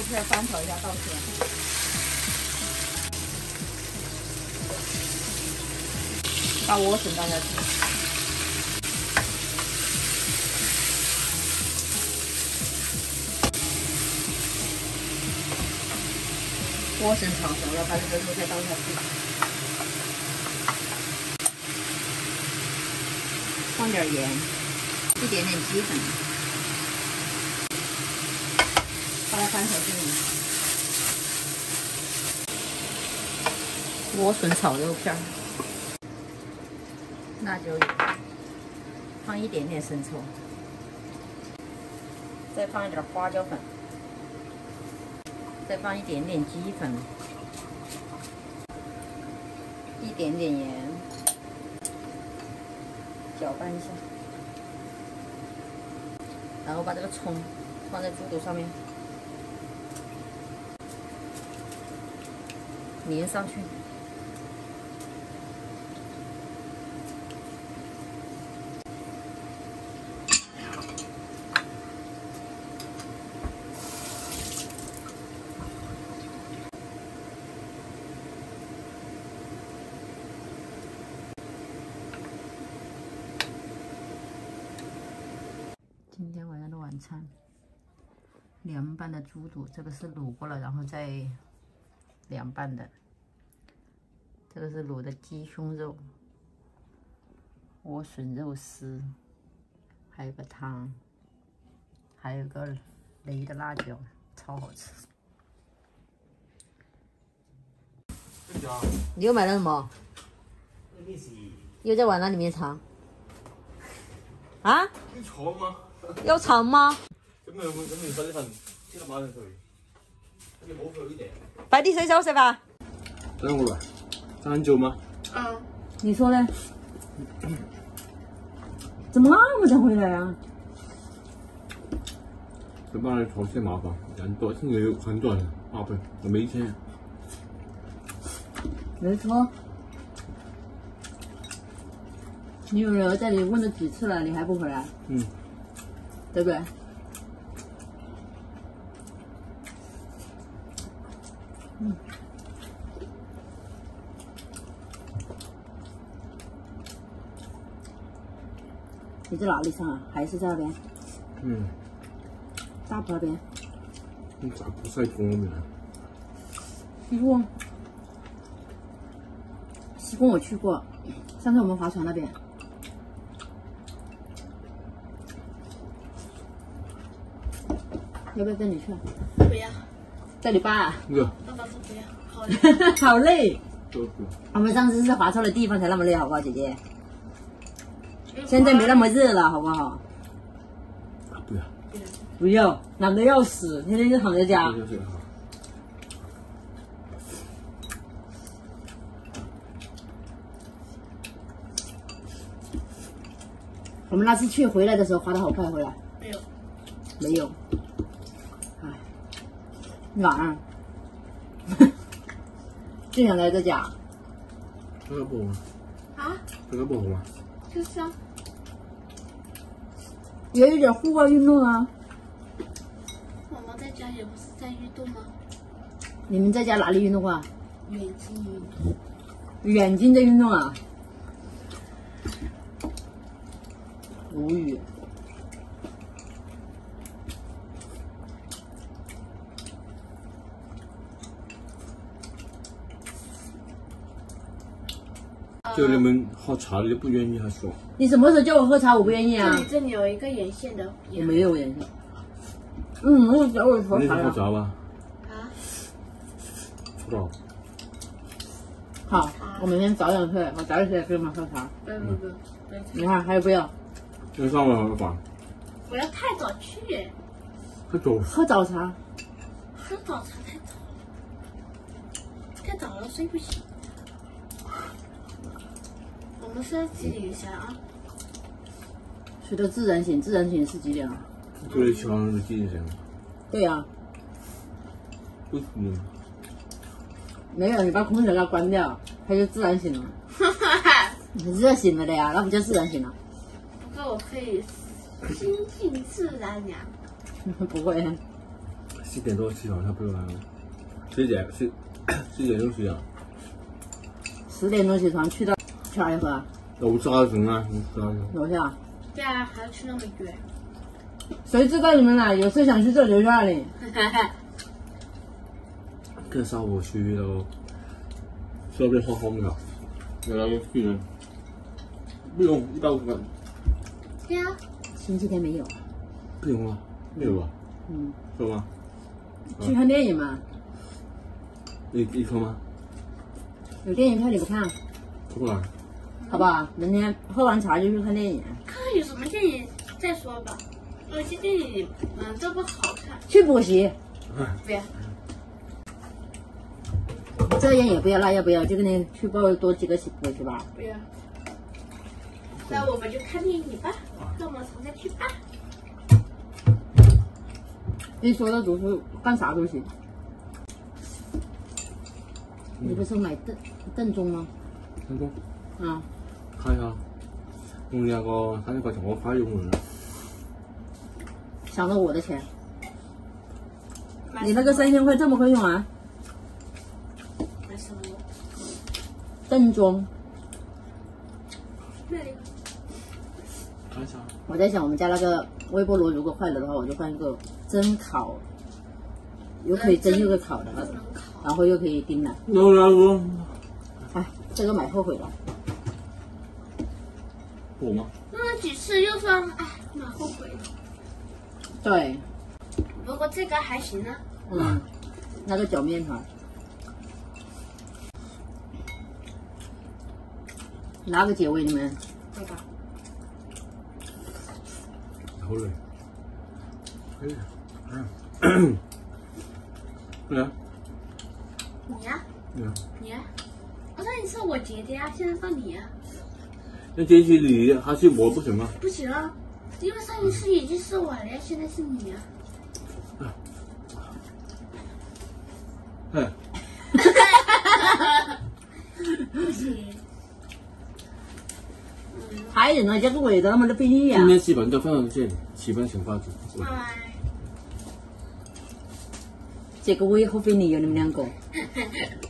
蔬菜翻炒一下，倒出来。把莴笋倒下去。莴笋炒熟了，把这个蔬菜倒下去。放点盐，一点点鸡粉。莴笋炒肉片，辣椒油，放一点点生抽，再放一点花椒粉，再放一点点鸡粉，一点点盐，搅拌一下，然后把这个葱放在猪肚上面。粘上去。今天晚上的晚餐，凉拌的猪肚，这个是卤过了，然后再。凉拌的，这个是卤的鸡胸肉，莴笋肉丝，还有个汤，还有个雷的辣椒，超好吃。你又买了什么？又在碗那里面藏？啊？要藏吗？要尝吗？外地谁交税吧？等我吧，这么久吗？啊，你说呢？怎么那么早回来啊？这办了手续麻烦，人多，现在又很短，啊不，没钱。没错。你有人在？你问了几次了？你还不回来？嗯，对不对？嗯，你在哪里上？啊？还是在那边？嗯，大坡边。你咋不晒公了呢？西贡。西贡我去过，上次我们划船那边。要不要跟你去？不要。在你爸？爸爸是怎好累，好累。我们上次是滑错了地方才那么累，好不好，姐姐？现在没那么热了，好不好？啊，不要！不要，懒得要死，天天就躺在家。我们那次去回来的时候滑的好快，回来？没有，没有。哪儿？想天呆在家。这个不吗？啊？这个不红吗？就是。也有点户外运动啊。我们在家也不是在运动吗？你们在家哪里运动啊？远近运动。远近在运动啊？无语。叫你们喝茶，就不愿意还说。你什么时候叫我喝茶，我不愿意啊。这里这里有一个眼线的。我没有眼线。嗯，我等会喝茶。你喝茶吧。啊。好。好。好。我明天早点睡，我早点起来给你们喝茶。嗯不嗯。你看还有不要？要上班还要管。不要太早去。喝早。喝早茶。喝早茶太早了。太早了睡不醒。我们是几点下啊？睡到自然醒，自然醒是几点啊？就是起床就自然醒。对呀。为什么？没有，你把空调给它关掉，它就自然醒了。哈哈！你热醒了的呀，那不就自然醒了？不过我可以心静自然凉。不会。七点多起床差不多来了？十点睡，十点钟睡觉。十点钟起床去到。哪一盒？楼下行啊，楼下。对啊，还要去那么远？谁知道你们呢？有事想去这，留下哪里。哈哈。这上午去的哦。顺便换空调。越来越去呢？不用，一百五十块。对啊，星期天没有。不用啊，没有啊。嗯。说吗？去看电影吗？你你说吗？有电影票你不看？不啊。好吧，明天喝完茶就去看电影，看看有什么电影再说吧。有些电影，嗯，都不好看。去补习，不要。这样也不要，那样不要，就跟你去报多几个补习班。不要。那我们就看电影吧，我们同学去吧。一说到读书，干啥都行。你不是买邓邓忠吗？邓忠。啊，看一下，我们个三千块钱我发用完了。想到我的钱，你那个三千块这么快用完？没正装。看一下。我在想，我们家那个微波炉如果坏了的话，我就换一个蒸烤，又可以蒸又可以烤的那种，然后又可以叮的。哎，这个买后悔了。我吗？那了几次，又说，哎，蛮后悔的。对。不过这个还行啊。嗯。那个搅面团？哪个结尾你们？这个。好嘞。嗯，以。啊。嗯。来。你呀。你。你。我说你是我姐姐呀，现在是你呀。那今天是你还是我不行吗？不行，啊，因为上一次已经是我了，现在是你。哎，哈哈哈哈哈哈！不行，还有人在这儿味道那么的费力呀。今天视频就放上这里，七分请关注。拜这个我也好费力呀，你们两个。